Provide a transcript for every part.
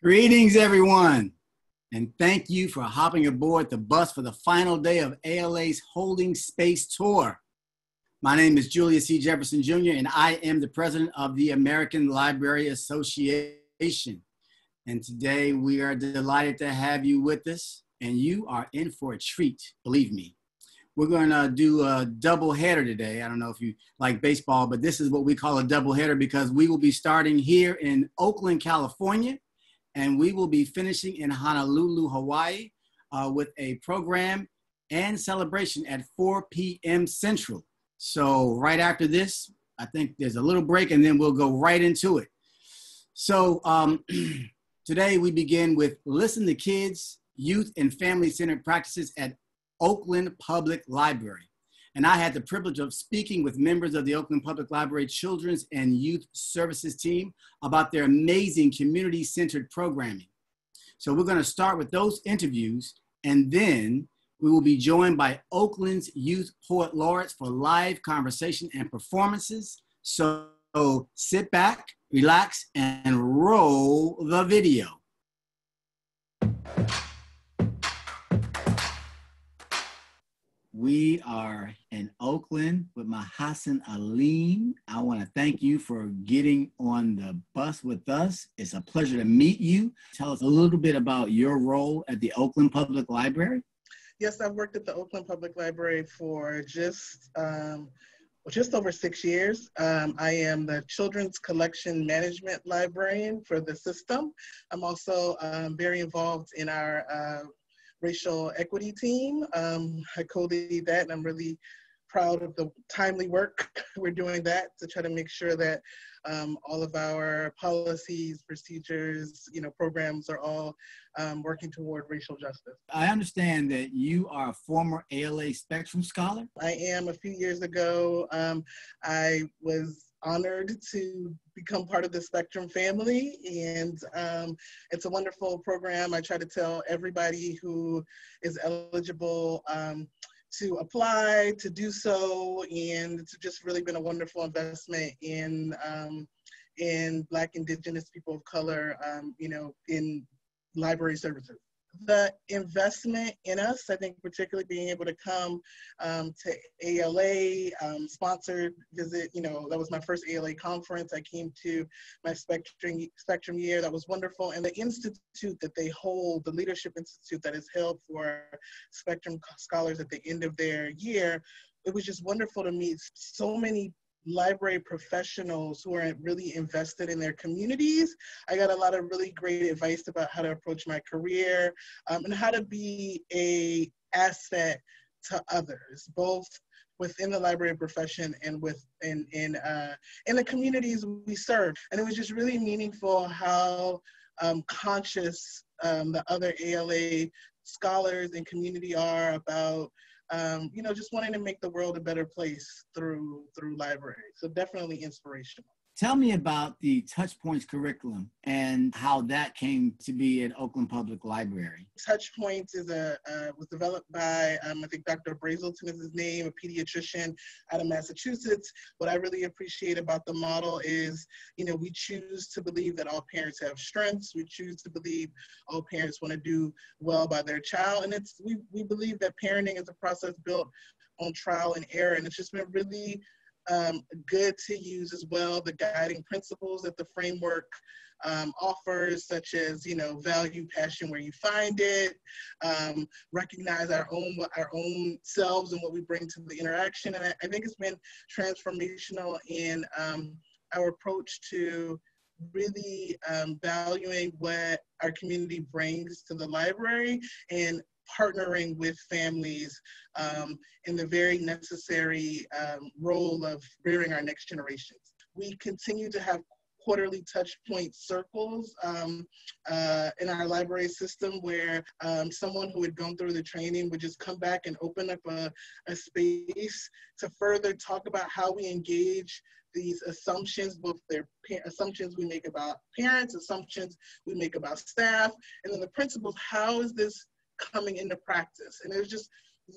Greetings, everyone, and thank you for hopping aboard the bus for the final day of ALA's Holding Space Tour. My name is Julius C. Jefferson Jr., and I am the president of the American Library Association. And today we are delighted to have you with us, and you are in for a treat, believe me. We're going to do a double header today. I don't know if you like baseball, but this is what we call a double header because we will be starting here in Oakland, California, and we will be finishing in Honolulu, Hawaii, uh, with a program and celebration at 4 p.m. Central. So, right after this, I think there's a little break and then we'll go right into it. So, um, today we begin with Listen to Kids, Youth, and Family Centered Practices at Oakland Public Library. And I had the privilege of speaking with members of the Oakland Public Library Children's and Youth Services team about their amazing community centered programming. So we're going to start with those interviews and then we will be joined by Oakland's Youth Poet Laureates for live conversation and performances. So sit back, relax, and roll the video. We are in Oakland with Mahasin Aleem. I want to thank you for getting on the bus with us. It's a pleasure to meet you. Tell us a little bit about your role at the Oakland Public Library. Yes, I've worked at the Oakland Public Library for just um, just over six years. Um, I am the Children's Collection Management Librarian for the system. I'm also um, very involved in our uh, racial equity team. Um, I co-lead that and I'm really proud of the timely work we're doing that to try to make sure that um, all of our policies, procedures, you know, programs are all um, working toward racial justice. I understand that you are a former ALA Spectrum Scholar. I am. A few years ago, um, I was honored to become part of the Spectrum family. And um, it's a wonderful program. I try to tell everybody who is eligible um, to apply, to do so, and it's just really been a wonderful investment in um, in Black, Indigenous people of color, um, you know, in library services the investment in us, I think particularly being able to come um, to ALA, um, sponsored visit, you know, that was my first ALA conference. I came to my Spectrum, Spectrum year, that was wonderful. And the institute that they hold, the Leadership Institute that is held for Spectrum scholars at the end of their year, it was just wonderful to meet so many library professionals who are really invested in their communities. I got a lot of really great advice about how to approach my career um, and how to be a asset to others, both within the library profession and with in in uh, in the communities we serve. And it was just really meaningful how um, conscious um, the other ALA scholars and community are about um, you know, just wanting to make the world a better place through through library. So definitely inspirational. Tell me about the Touchpoints curriculum and how that came to be at Oakland Public Library. Touchpoints is a uh, was developed by um, I think Dr. Brazelton is his name, a pediatrician out of Massachusetts. What I really appreciate about the model is, you know, we choose to believe that all parents have strengths. We choose to believe all parents want to do well by their child, and it's we we believe that parenting is a process built on trial and error, and it's just been really um, good to use as well the guiding principles that the framework um, offers, such as you know value passion where you find it, um, recognize our own our own selves and what we bring to the interaction. And I, I think it's been transformational in um, our approach to really um, valuing what our community brings to the library and partnering with families um, in the very necessary um, role of rearing our next generations. We continue to have quarterly touch point circles um, uh, in our library system where um, someone who had gone through the training would just come back and open up a, a space to further talk about how we engage these assumptions, both their assumptions we make about parents, assumptions we make about staff, and then the principles, how is this coming into practice. And it was just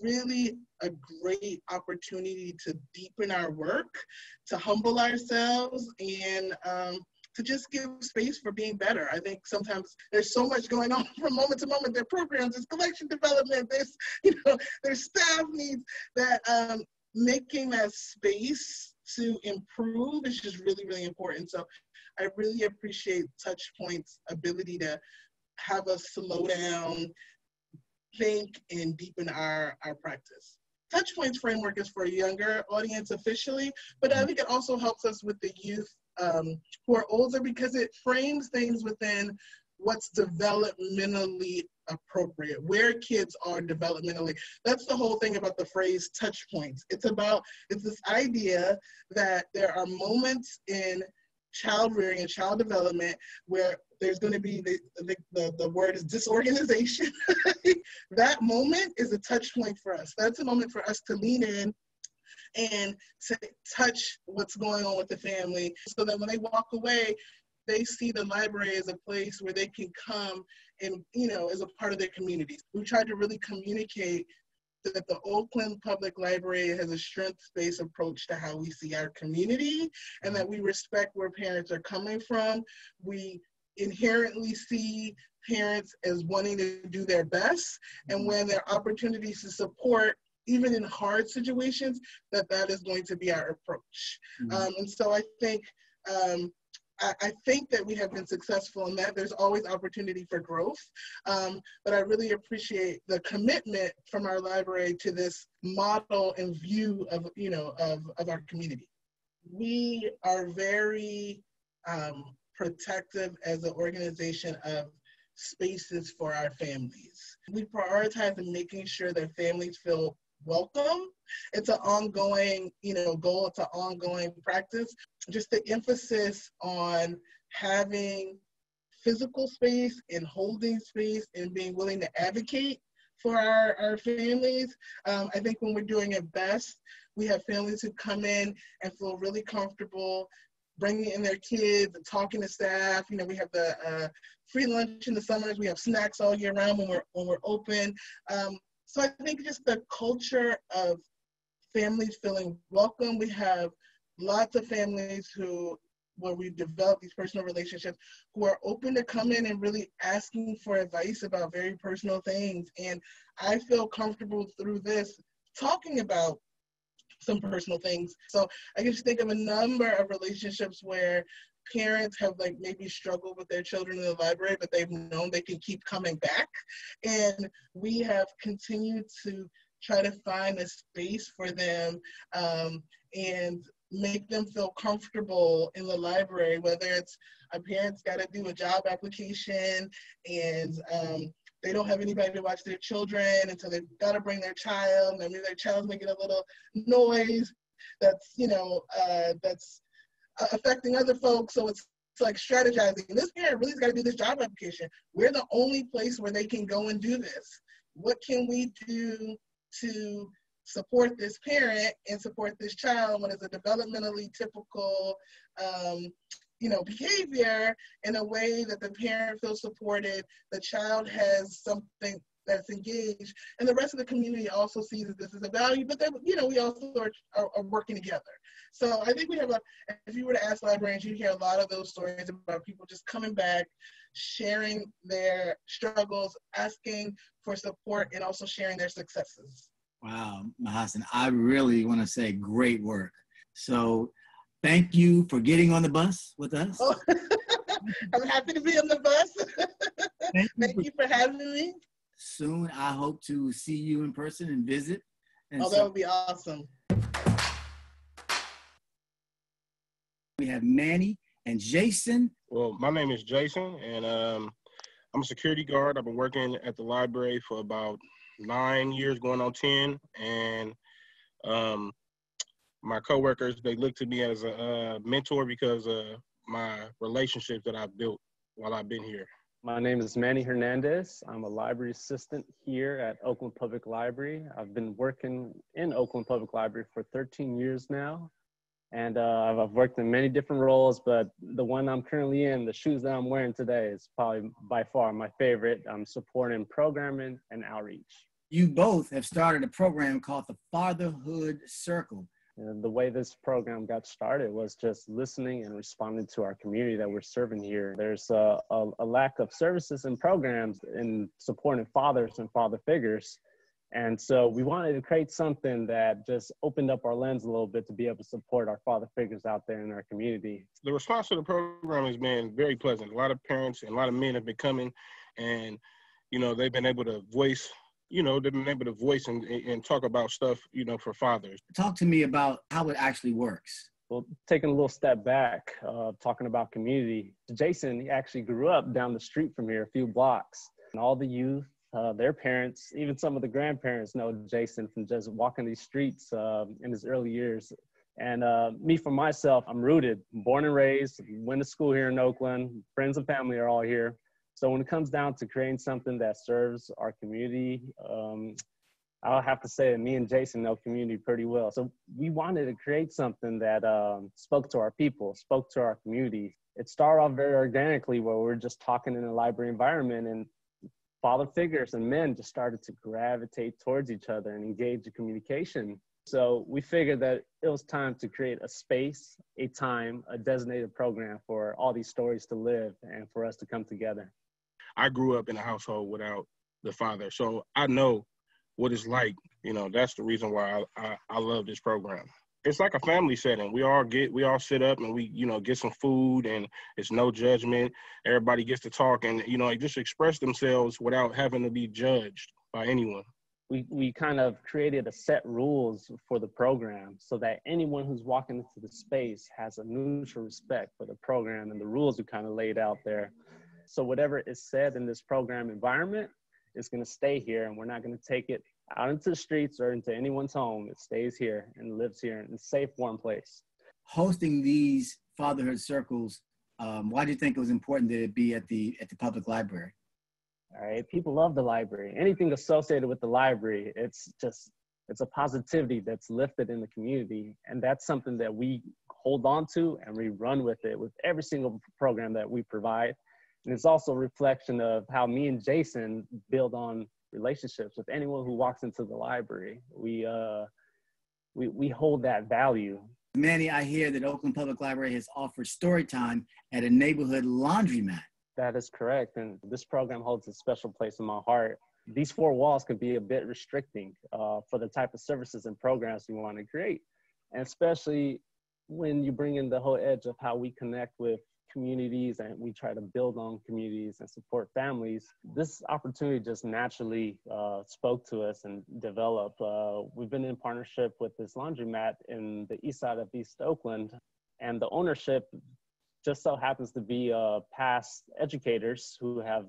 really a great opportunity to deepen our work, to humble ourselves, and um, to just give space for being better. I think sometimes there's so much going on from moment to moment. There are programs, there's collection development, there's you know, there's staff needs that um, making that space to improve is just really, really important. So I really appreciate Touchpoint's ability to have us slow down, think, and deepen our, our practice. Touchpoints framework is for a younger audience officially, but I think it also helps us with the youth um, who are older because it frames things within what's developmentally appropriate, where kids are developmentally. That's the whole thing about the phrase touch points. It's about, it's this idea that there are moments in child rearing and child development where there's going to be the, the, the, the word is disorganization. that moment is a touch point for us. That's a moment for us to lean in and to touch what's going on with the family so that when they walk away, they see the library as a place where they can come and, you know, as a part of their communities. We tried to really communicate that the Oakland Public Library has a strengths-based approach to how we see our community and that we respect where parents are coming from. We inherently see parents as wanting to do their best and when there are opportunities to support even in hard situations that that is going to be our approach mm-hmm. um, and so i think um, I, think that we have been successful in that. There's always opportunity for growth, um, but I really appreciate the commitment from our library to this model and view of you know of, of our community. We are very um, protective as an organization of spaces for our families. We prioritize in making sure that families feel welcome. It's an ongoing, you know, goal. It's an ongoing practice. Just the emphasis on having physical space and holding space and being willing to advocate for our, our families. Um, I think when we're doing it best, we have families who come in and feel really comfortable bringing in their kids, and talking to staff. You know, we have the uh, free lunch in the summers. We have snacks all year round when we're when we're open. Um, so I think just the culture of families feeling welcome. We have lots of families who where we develop these personal relationships who are open to come in and really asking for advice about very personal things. And I feel comfortable through this talking about some personal things. So I can just think of a number of relationships where parents have like maybe struggled with their children in the library, but they've known they can keep coming back. And we have continued to try to find a space for them um, and make them feel comfortable in the library, whether it's a parent's got to do a job application and um, they don't have anybody to watch their children, and so they've got to bring their child. Maybe their child's making a little noise that's, you know, uh, that's uh, affecting other folks. So it's, it's like strategizing. This parent really's got to do this job application. We're the only place where they can go and do this. What can we do to support this parent and support this child when it's a developmentally typical um, you know, behavior in a way that the parent feels supported, the child has something that's engaged, and the rest of the community also sees that this is a value, but then, you know, we also are, are, are, working together. So I think we have a, if you were to ask librarians, you hear a lot of those stories about people just coming back, sharing their struggles, asking for support, and also sharing their successes. Wow, Mahasin, I really want to say great work. So thank you for getting on the bus with us. Oh, I'm happy to be on the bus. thank, thank you, for, you, for, having me. Soon, I hope to see you in person and visit. And oh, that would be awesome. We have Manny and Jason. Well, my name is Jason, and um, I'm a security guard. I've been working at the library for about nine years, going on 10. And um, my coworkers, they look to me as a mentor because of my relationships that I've built while I've been here. My name is Manny Hernandez. I'm a library assistant here at Oakland Public Library. I've been working in Oakland Public Library for 13 years now. And uh, I've worked in many different roles, but the one I'm currently in, the shoes that I'm wearing today, is probably by far my favorite. I'm supporting programming and outreach. You both have started a program called the Fatherhood Circle And the way this program got started was just listening and responding to our community that we're serving here. There's a, a, a lack of services and programs in supporting fathers and father figures. And so we wanted to create something that just opened up our lens a little bit to be able to support our father figures out there in our community. The response to the program has been very pleasant. A lot of parents and a lot of men have been coming and, you know, they've been able to voice you know, they've been able to voice and, and talk about stuff, you know, for fathers. Talk to me about how it actually works. Well, taking a little step back, uh, talking about community, Jason he actually grew up down the street from here, a few blocks. And all the youth, uh, their parents, even some of the grandparents know Jason from just walking these streets uh, in his early years. And uh, me, for myself, I'm rooted, born and raised, went to school here in Oakland. Friends and family are all here. So when it comes down to creating something that serves our community, um, I'll have to say that me and Jason know community pretty well. So we wanted to create something that um, spoke to our people, spoke to our community. It started off very organically where we are just talking in a library environment and father figures and men just started to gravitate towards each other and engage in communication. So we figured that it was time to create a space, a time, a designated program for all these stories to live and for us to come together. I grew up in a household without the father, so I know what it's like. You know, that's the reason why I, I, I love this program. It's like a family setting. We all get, we all sit up and we, you know, get some food and it's no judgment. Everybody gets to talk and, you know, just express themselves without having to be judged by anyone we, we kind of created a set rules for the program so that anyone who's walking into the space has a neutral respect for the program and the rules we kind of laid out there. So whatever is said in this program environment is going to stay here, and we're not going to take it out into the streets or into anyone's home. It stays here and lives here in a safe, warm place. Hosting these fatherhood circles, um, why do you think it was important that it be at the at the public library? All right, people love the library. Anything associated with the library, it's just it's a positivity that's lifted in the community, and that's something that we hold on to and we run with it with every single program that we provide and it's also a reflection of how me and Jason build on relationships with anyone who walks into the library. We, uh, we, we hold that value. Manny, I hear that Oakland Public Library has offered story time at a neighborhood laundromat. That is correct. And this program holds a special place in my heart. These four walls can be a bit restricting uh, for the type of services and programs we want to create. And especially when you bring in the whole edge of how we connect with communities and we try to build on communities and support families, this opportunity just naturally uh, spoke to us and developed. Uh, we've been in partnership with this laundromat in the east side of East Oakland, and the ownership just so happens to be uh, past educators who have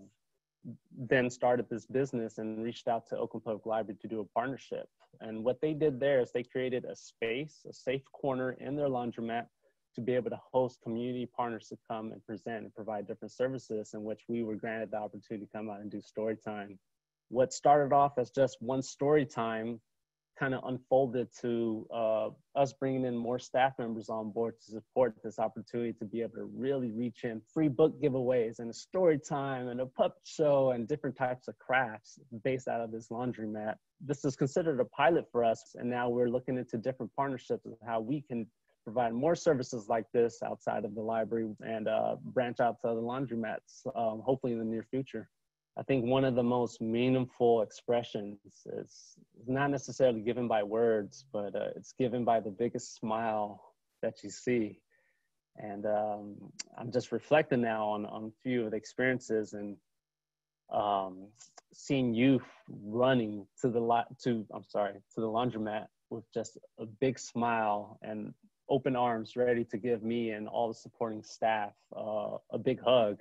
then started this business and reached out to Oakland Public Library to do a partnership. And what they did there is they created a space, a safe corner in their laundromat to be able to host community partners to come and present and provide different services in which we were granted the opportunity to come out and do story time. What started off as just one story time kind of unfolded to uh, us bringing in more staff members on board to support this opportunity to be able to really reach in free book giveaways and a story time and a pup show and different types of crafts based out of this laundromat. This is considered a pilot for us, and now we're looking into different partnerships and how we can provide more services like this outside of the library and uh, branch out to other laundromats, um, hopefully in the near future. I think one of the most meaningful expressions is not necessarily given by words, but uh, it's given by the biggest smile that you see. And um, I'm just reflecting now on, on a few of the experiences and um, seeing youth running to the lot to I'm sorry to the laundromat with just a big smile and open arms, ready to give me and all the supporting staff uh, a big hug.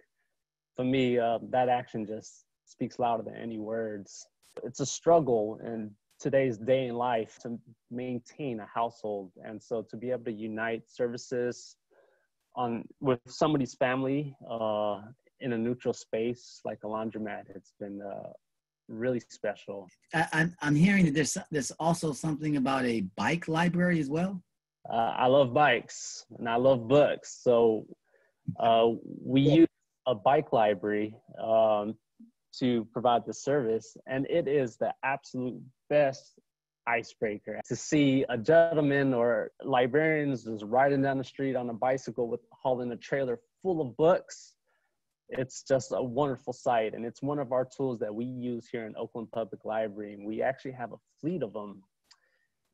For me, uh, that action just speaks louder than any words. It's a struggle in today's day in life to maintain a household, and so to be able to unite services on with somebody's family uh, in a neutral space like a laundromat, it's been uh, really special. I, I'm, I'm hearing that there's there's also something about a bike library as well uh, I love bikes and I love books. So uh, we use a bike library um, to provide the service, and it is the absolute best icebreaker to see a gentleman or librarians just riding down the street on a bicycle with hauling a trailer full of books it's just a wonderful sight and it's one of our tools that we use here in oakland public library and we actually have a fleet of them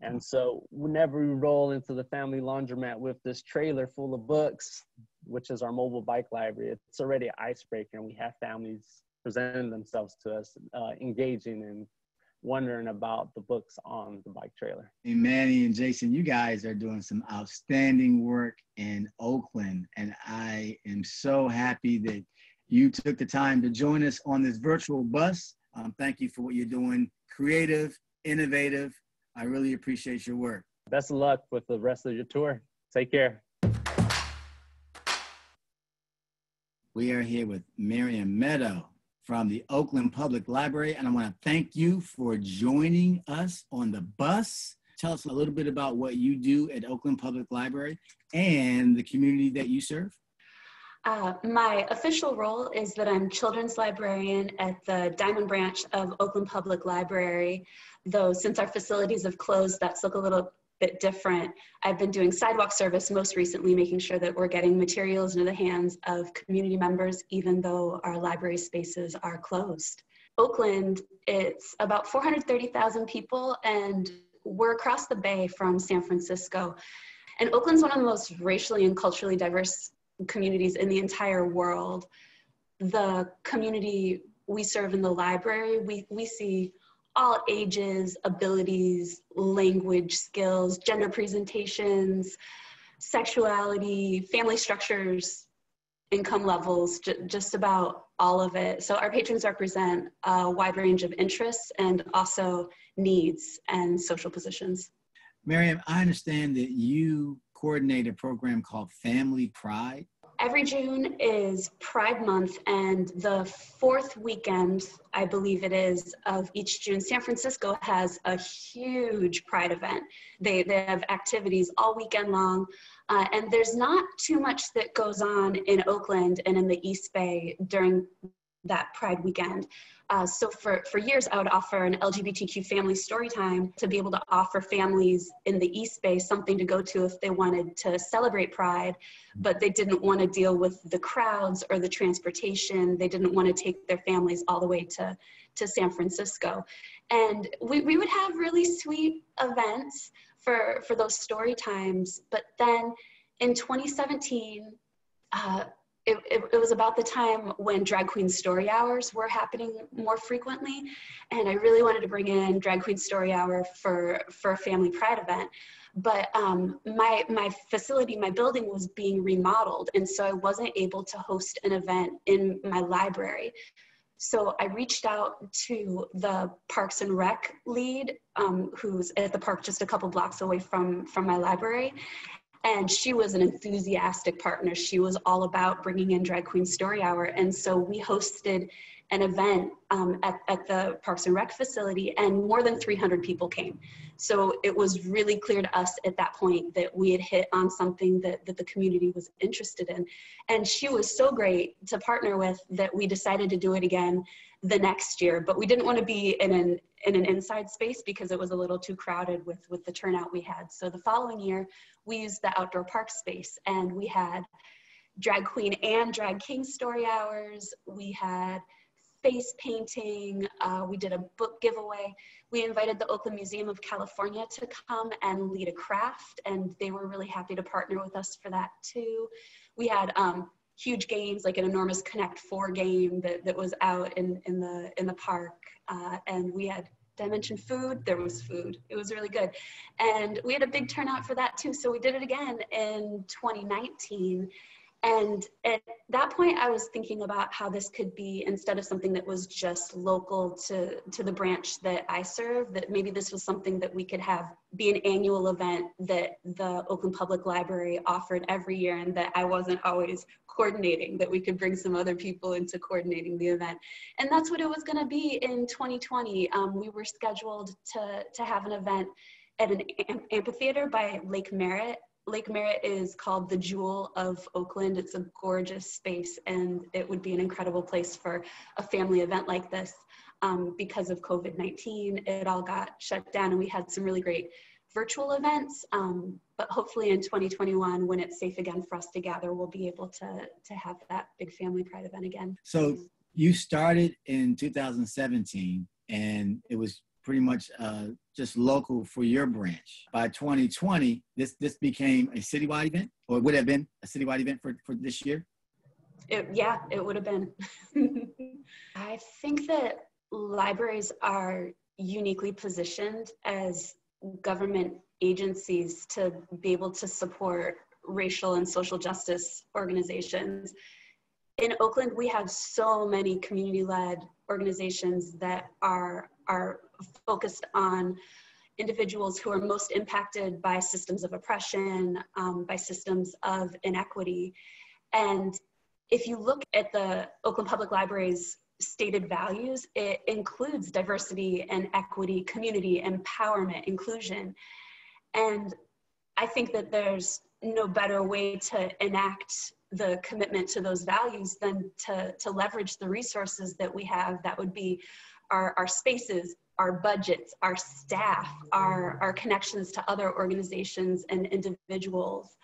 and so whenever we roll into the family laundromat with this trailer full of books which is our mobile bike library it's already an icebreaker and we have families presenting themselves to us uh, engaging and wondering about the books on the bike trailer. Hey, Manny and Jason, you guys are doing some outstanding work in Oakland, and I am so happy that you took the time to join us on this virtual bus. Um, thank you for what you're doing. Creative, innovative. I really appreciate your work. Best of luck with the rest of your tour. Take care. We are here with Miriam Meadow from the Oakland Public Library, and I want to thank you for joining us on the bus. Tell us a little bit about what you do at Oakland Public Library and the community that you serve. Uh, my official role is that I'm children's librarian at the Diamond Branch of Oakland Public Library. Though since our facilities have closed, that's look a little bit different. I've been doing sidewalk service most recently, making sure that we're getting materials into the hands of community members, even though our library spaces are closed. Oakland, it's about 430,000 people, and we're across the bay from San Francisco. And Oakland's one of the most racially and culturally diverse communities in the entire world. The community we serve in the library, we, we see all ages, abilities, language skills, gender presentations, sexuality, family structures, income levels, just about all of it. So our patrons represent a wide range of interests and also needs and social positions. Miriam, I understand that you coordinate a program called Family Pride every June is Pride Month, and the fourth weekend, I believe it is, of each June, San Francisco has a huge Pride event. They, they have activities all weekend long, uh, and there's not too much that goes on in Oakland and in the East Bay during that Pride weekend. Uh, so for, for years, I would offer an LGBTQ family story time to be able to offer families in the East Bay something to go to if they wanted to celebrate Pride, but they didn't want to deal with the crowds or the transportation. They didn't want to take their families all the way to, to San Francisco. And we, we would have really sweet events for, for those story times. But then in 2017, uh, it, it, it, was about the time when drag queen story hours were happening more frequently. And i really wanted to bring in drag queen story hour for for a family pride event. But um, my my facility my building was being remodeled. And so i wasn't able to host an event in my library. So i reached out to the parks and rec lead um, who's at the park just a couple blocks away from from my library and she was an enthusiastic partner. She was all about bringing in Drag Queen Story Hour. And so we hosted an event um, at, at the Parks and Rec facility, and more than 300 people came. So it was really clear to us at that point that we had hit on something that, that the community was interested in. And she was so great to partner with that we decided to do it again the next year. But we didn't want to be in an in an inside space because it was a little too crowded with with the turnout we had. So the following year, we used the outdoor park space and we had drag queen and drag king story hours. We had face painting. Uh, we did a book giveaway. We invited the Oakland Museum of California to come and lead a craft, and they were really happy to partner with us for that too. We had um, huge games like an enormous Connect Four game that, that was out in, in the in the park, uh, and we had dimension food there was food. It was really good. And we had a big turnout for that too so we did it again in 2019 and at that point, I was thinking about how this could be instead of something that was just local to, to the branch that I serve, that maybe this was something that we could have be an annual event that the Oakland Public Library offered every year and that I wasn't always coordinating, that we could bring some other people into coordinating the event. And that's what it was going to be in 2020. Um, we were scheduled to, to have an event at an amphitheater by Lake Merritt Lake Merritt is called the jewel of Oakland. It's a gorgeous space, and it would be an incredible place for a family event like this. Um, because of COVID 19, it all got shut down, and we had some really great virtual events. Um, but hopefully in 2021, when it's safe again for us to gather, we'll be able to, to have that big family pride event again. So you started in 2017, and it was pretty much uh, just local for your branch. By 2020, this this became a citywide event, or would have been a citywide event for, for this year. It, yeah, it would have been. I think that libraries are uniquely positioned as government agencies to be able to support racial and social justice organizations. In Oakland, we have so many community led organizations that are, are focused on individuals who are most impacted by systems of oppression, um, by systems of inequity. And if you look at the Oakland Public Library's stated values, it includes diversity and equity, community, empowerment, inclusion. And I think that there's no better way to enact the commitment to those values than to, to leverage the resources that we have that would be our, our spaces our budgets, our staff, our, our connections to other organizations and individuals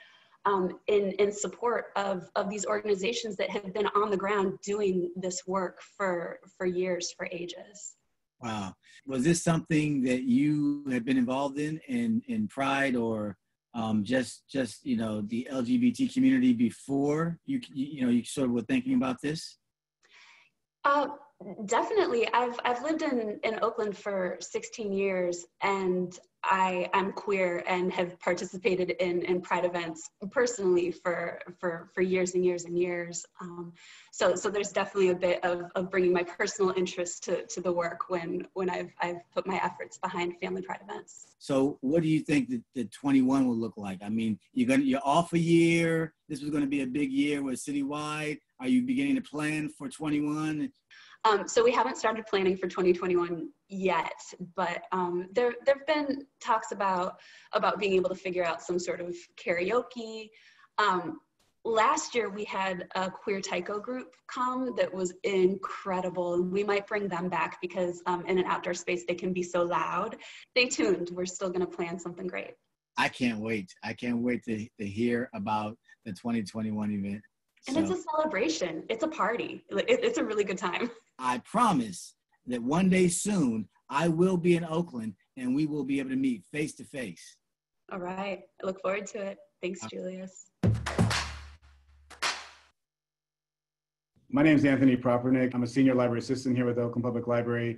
um, in, in support of, of these organizations that have been on the ground doing this work for, for years, for ages. Wow. Was this something that you had been involved in, in, in Pride or um, just, just, you know, the LGBT community before you, you know, you sort of were thinking about this? Uh, Definitely. I've I've lived in in Oakland for 16 years and I am queer and have participated in in pride events personally for for for years and years and years. Um, so so there's definitely a bit of, of bringing my personal interest to, to the work when when I've I've put my efforts behind family pride events. So what do you think that the 21 will look like? I mean, you're gonna you're off a year. This was going to be a big year with citywide. Are you beginning to plan for 21? Um, so we haven't started planning for 2021 yet, but um, there there've been talks about about being able to figure out some sort of karaoke. Um, last year we had a queer taiko group come that was incredible, and we might bring them back because um, in an outdoor space they can be so loud. Stay tuned. We're still going to plan something great. I can't wait. I can't wait to, to hear about the 2021 event. And so. it's a celebration. It's a party. It's a really good time. I promise that one day soon I will be in Oakland and we will be able to meet face to face. All right. I look forward to it. Thanks, uh, Julius. My name is Anthony Propernick. I'm a senior library assistant here with Oakland Public Library.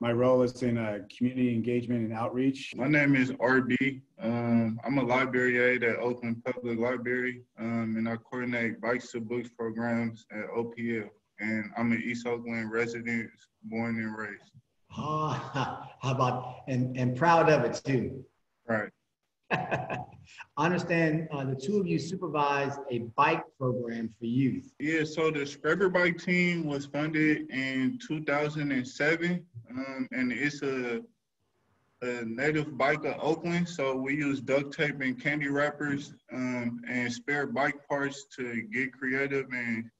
My role is in uh, community engagement and outreach. My name is RB. Um, I'm a library aide at Oakland Public Library, um, and I coordinate Bikes to Books programs at OPL and I'm an East Oakland resident, born and raised. Oh, how about and and proud of it too. Right. I understand uh, the two of you supervise a bike program for youth. Yeah, so the Scraper Bike team was funded in 2007, um, and it's a a native bike of Oakland. So we use duct tape and candy wrappers um, and spare bike parts to get creative and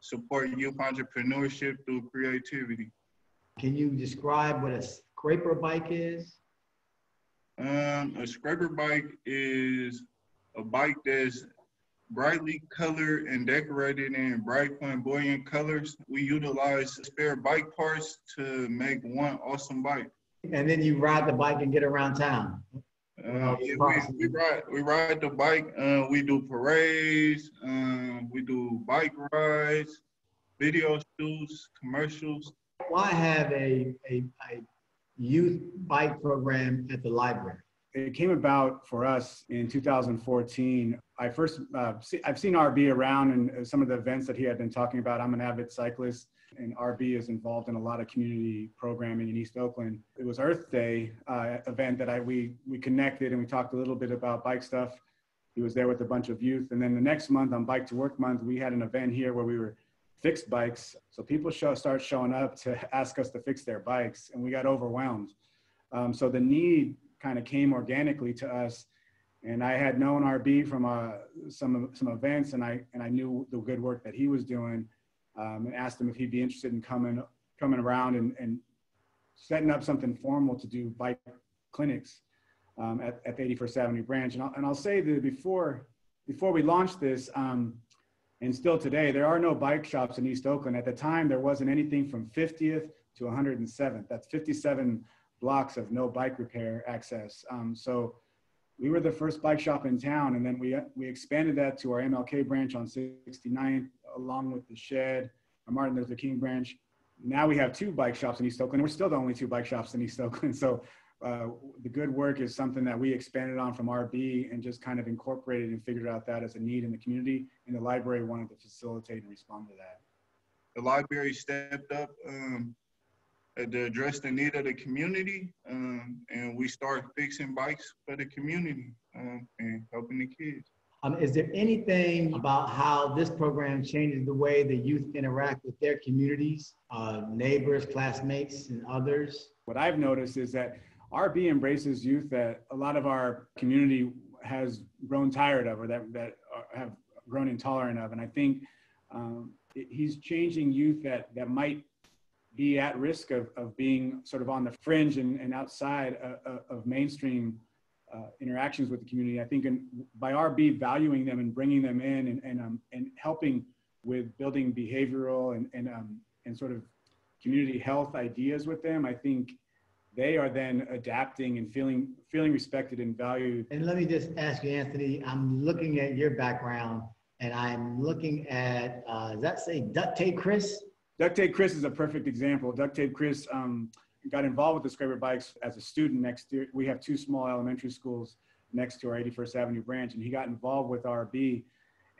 support youth entrepreneurship through creativity. Can you describe what a scraper bike is? Um, a scraper bike is a bike that's brightly colored and decorated in bright flamboyant colors. We utilize spare bike parts to make one awesome bike. And then you ride the bike and get around town. Uh, we, we, ride we ride the bike. Uh, we do parades. Uh, we do bike rides, video shoots, commercials. Why have a, a, a youth bike program at the library? It came about for us in 2014. I first uh, see, I've seen RB around and some of the events that he had been talking about. I'm an avid cyclist and RB is involved in a lot of community programming in East Oakland. It was Earth Day uh, event that I we we connected and we talked a little bit about bike stuff. He was there with a bunch of youth, and then the next month on Bike to Work Month, we had an event here where we were fixed bikes. So people show start showing up to ask us to fix their bikes, and we got overwhelmed. Um, so the need kind of came organically to us, And I had known RB from uh, some some events, and I and I knew the good work that he was doing, um, and asked him if he'd be interested in coming coming around and, and setting up something formal to do bike clinics um, at, at the 81st Avenue branch. And I'll, and I'll say that before before we launched this, um, and still today, there are no bike shops in East Oakland. At the time, there wasn't anything from 50th to 107th. That's 57 blocks of no bike repair access. Um, so we were the first bike shop in town, and then we we expanded that to our MLK branch on 69th, along with the Shed, our Martin Luther King branch. Now we have two bike shops in East Oakland. We're still the only two bike shops in East Oakland. So uh, the good work is something that we expanded on from RB and just kind of incorporated and figured out that as a need in the community. And the library wanted to facilitate and respond to that. The library stepped up um, to address the need of the community, um, and we start fixing bikes for the community um, and helping the kids. Um, is there anything about how this program changes the way the youth interact with their communities, uh, neighbors, classmates, and others? What I've noticed is that RB embraces youth that a lot of our community has grown tired of or that, that have grown intolerant of. And I think um, he's changing youth that, that might be at risk of, of being sort of on the fringe and, and outside of, of mainstream uh, interactions with the community. I think in, by RB valuing them and bringing them in and, and, um, and helping with building behavioral and, and, um, and sort of community health ideas with them, I think they are then adapting and feeling feeling respected and valued. And let me just ask you, Anthony. I'm looking at your background, and I'm looking at uh, does that say Duct Tape Chris? Duct Tape Chris is a perfect example. Duct Tape Chris um, got involved with the Scraper Bikes as a student. Next year, we have two small elementary schools next to our 81st Avenue branch, and he got involved with RB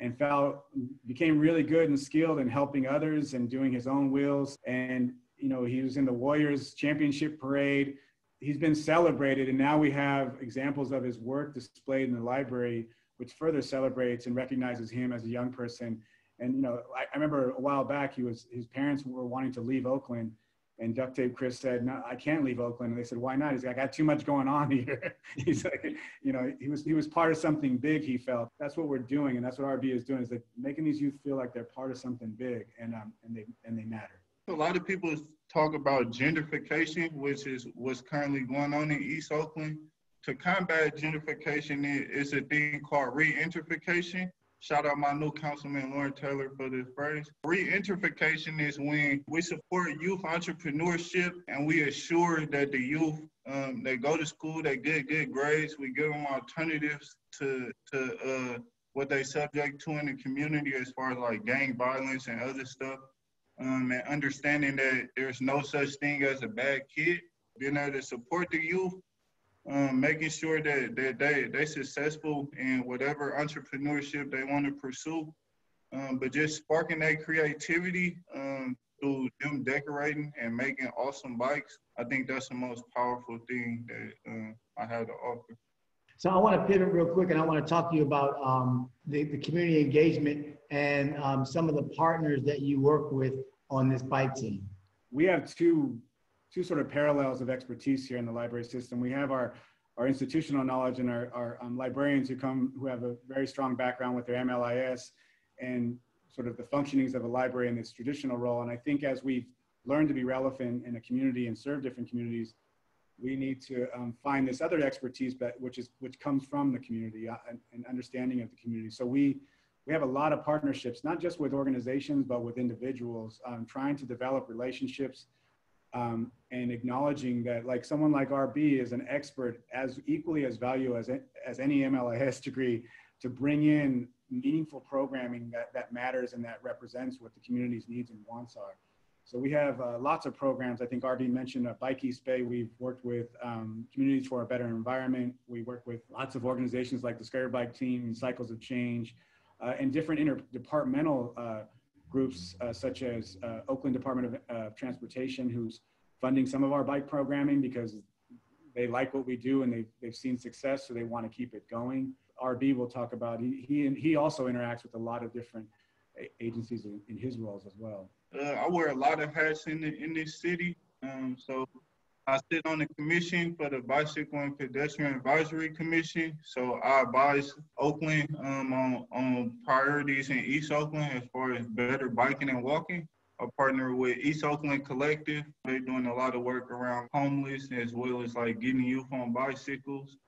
and felt became really good and skilled in helping others and doing his own wheels and you know, he was in the Warriors championship parade. He's been celebrated, and now we have examples of his work displayed in the library, which further celebrates and recognizes him as a young person. And you know, I, I remember a while back, he was his parents were wanting to leave Oakland, and Duct Tape Chris said, "No, I can't leave Oakland." And they said, "Why not?" He's like, "I got too much going on here." He's like, you know, he was he was part of something big. He felt that's what we're doing, and that's what RB is doing is like making these youth feel like they're part of something big, and um, and they and they matter. A lot of people talk about gentrification, which is what's currently going on in East Oakland. To combat gentrification, it's a thing called re-gentrification. Shout out my new councilman Loren Taylor for this phrase. Re-gentrification is when we support youth entrepreneurship and we assure that the youth um, they go to school, they get good grades. We give them alternatives to to uh, what they subject to in the community as far as like gang violence and other stuff um, and understanding that there's no such thing as a bad kid, being able to support the youth, um, making sure that, that they, they're successful in whatever entrepreneurship they want to pursue, um, but just sparking that creativity um, through them decorating and making awesome bikes. I think that's the most powerful thing that uh, I have to offer. So I want to pivot real quick, and I want to talk to you about um, the, the community engagement and um, some of the partners that you work with on this bike team. We have two, two sort of parallels of expertise here in the library system. We have our, our institutional knowledge and our, our um, librarians who come, who have a very strong background with their MLIS and sort of the functionings of a library in its traditional role. And I think as we've learned to be relevant in a community and serve different communities, we need to um, find this other expertise, but which is which comes from the community uh, and, and, understanding of the community. So we we have a lot of partnerships, not just with organizations, but with individuals, um, trying to develop relationships um, and acknowledging that like someone like RB is an expert as equally as value as, as any MLIS degree to bring in meaningful programming that, that matters and that represents what the community's needs and wants are. So we have uh, lots of programs. I think RB mentioned uh, Bike East Bay. We've worked with um, Communities for a Better Environment. We work with lots of organizations like the Scraper Bike Team, Cycles of Change, uh, and different interdepartmental uh, groups uh, such as uh, Oakland Department of Transportation, who's funding some of our bike programming because they like what we do and they've, they've seen success, so they want to keep it going. RB will talk about, he, he, he also interacts with a lot of different agencies in, in his roles as well. Uh, I wear a lot of hats in the, in this city, um, so I sit on the commission for the Bicycle and Pedestrian Advisory Commission. So I advise Oakland um, on, on priorities in East Oakland as far as better biking and walking. I partner with East Oakland Collective. They're doing a lot of work around homeless as well as like getting youth on bicycles.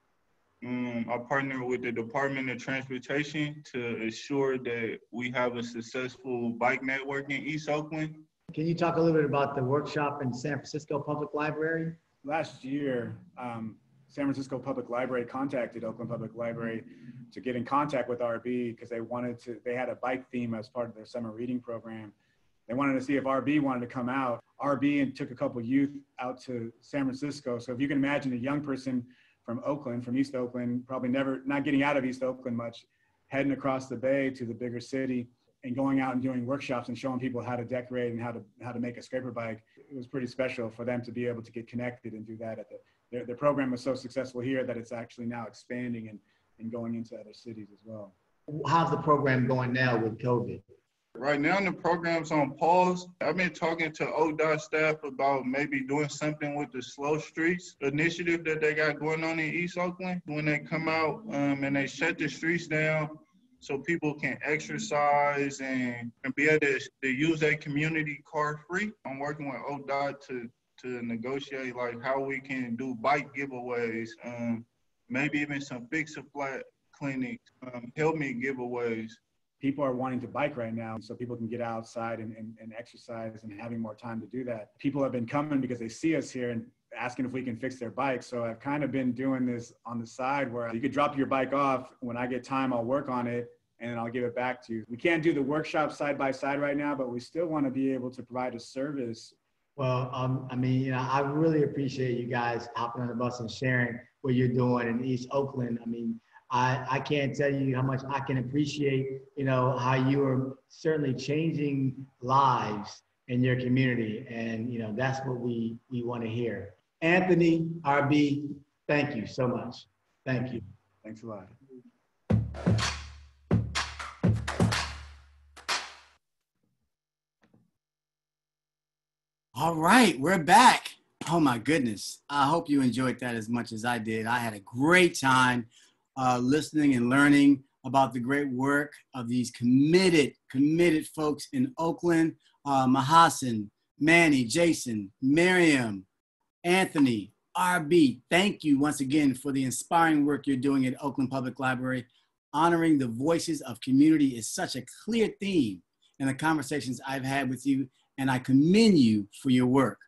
Um, I partner with the Department of Transportation to ensure that we have a successful bike network in East Oakland. Can you talk a little bit about the workshop in San Francisco Public Library? Last year, um, San Francisco Public Library contacted Oakland Public Library to get in contact with RB because they wanted to, they had a bike theme as part of their summer reading program. They wanted to see if RB wanted to come out. RB and took a couple youth out to San Francisco. So if you can imagine a young person from Oakland, from East Oakland, probably never, not getting out of East Oakland much, heading across the bay to the bigger city and going out and doing workshops and showing people how to decorate and how to how to make a scraper bike. It was pretty special for them to be able to get connected and do that. At the their, their program was so successful here that it's actually now expanding and, and going into other cities as well. How's the program going now with COVID? Right now, the program's on pause. I've been talking to OakDOT staff about maybe doing something with the Slow Streets initiative that they got going on in East Oakland. When they come out um, and they shut the streets down, so people can exercise and, and be able to, to use their community car free. I'm working with OakDOT to to negotiate like how we can do bike giveaways, um, maybe even some fix a flat clinics, um, help me giveaways. People are wanting to bike right now, so people can get outside and, and, and exercise and having more time to do that. People have been coming because they see us here and asking if we can fix their bike. So I've kind of been doing this on the side where you could drop your bike off. When I get time, I'll work on it and then I'll give it back to you. We can't do the workshop side by side right now, but we still want to be able to provide a service. Well, um, I mean, you know, I really appreciate you guys hopping on the bus and sharing what you're doing in East Oakland. I mean, I, I can't tell you how much I can appreciate, you know, how you are certainly changing lives in your community. And, you know, that's what we, we want to hear. Anthony, RB, thank you so much. Thank you. Thanks a lot. All right, we're back. Oh my goodness. I hope you enjoyed that as much as I did. I had a great time uh, listening and learning about the great work of these committed, committed folks in Oakland. Uh, Manny, Jason, Miriam, Anthony, RB, thank you once again for the inspiring work you're doing at Oakland Public Library. Honoring the voices of community is such a clear theme in the conversations I've had with you, and I commend you for your work.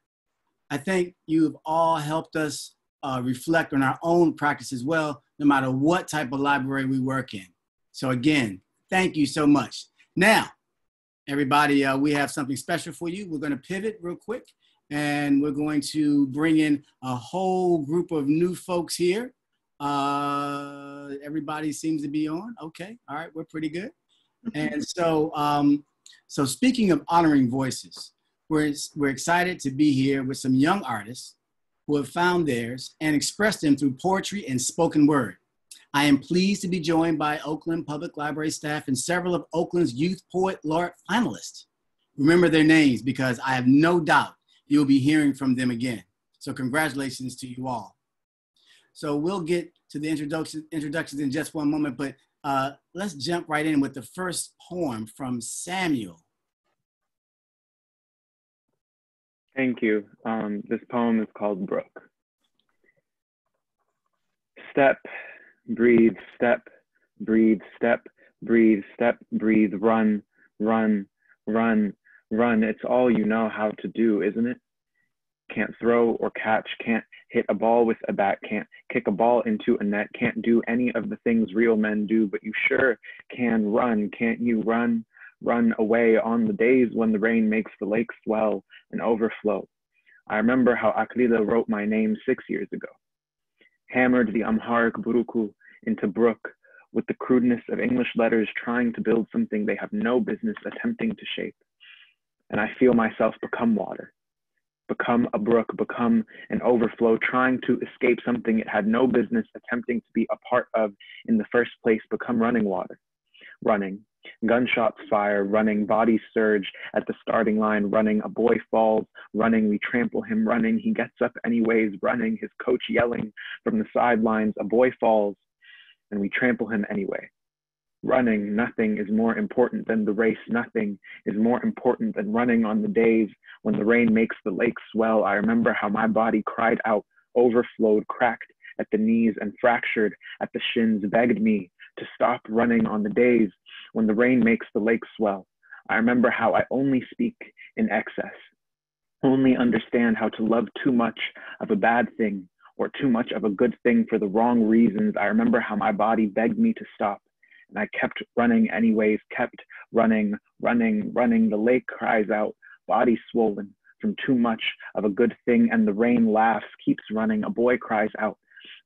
I think you've all helped us uh, reflect on our own practice as well, no matter what type of library we work in. So again, thank you so much. Now, everybody, uh, we have something special for you. We're going to pivot real quick and we're going to bring in a whole group of new folks here. Uh, everybody seems to be on. Okay, all right, we're pretty good. And so, um, so speaking of honoring voices, we're, we're excited to be here with some young artists who have found theirs and expressed them through poetry and spoken word. I am pleased to be joined by Oakland Public Library staff and several of Oakland's Youth Poet Laureate finalists. Remember their names because I have no doubt you'll be hearing from them again. So congratulations to you all. So we'll get to the introduction, introductions in just one moment, but uh, let's jump right in with the first poem from Samuel. Thank you. Um, this poem is called Brook. Step, breathe, step, breathe, step, breathe, step, breathe, run, run, run, run. It's all you know how to do, isn't it? Can't throw or catch, can't hit a ball with a bat, can't kick a ball into a net, can't do any of the things real men do, but you sure can run. Can't you run? run away on the days when the rain makes the lake swell and overflow. I remember how Aklila wrote my name six years ago, hammered the Amharic buruku into brook with the crudeness of English letters trying to build something they have no business attempting to shape. And I feel myself become water, become a brook, become an overflow, trying to escape something it had no business attempting to be a part of in the first place, become running water, running, Gunshots fire, running, bodies surge at the starting line, running, a boy falls, running, we trample him, running, he gets up anyways, running, his coach yelling from the sidelines, a boy falls, and we trample him anyway. Running, nothing is more important than the race, nothing is more important than running on the days when the rain makes the lake swell. I remember how my body cried out, overflowed, cracked at the knees, and fractured at the shins, begged me to stop running on the days when the rain makes the lake swell. I remember how I only speak in excess, only understand how to love too much of a bad thing or too much of a good thing for the wrong reasons. I remember how my body begged me to stop, and I kept running anyways, kept running, running, running. The lake cries out, body swollen from too much of a good thing, and the rain laughs, keeps running. A boy cries out,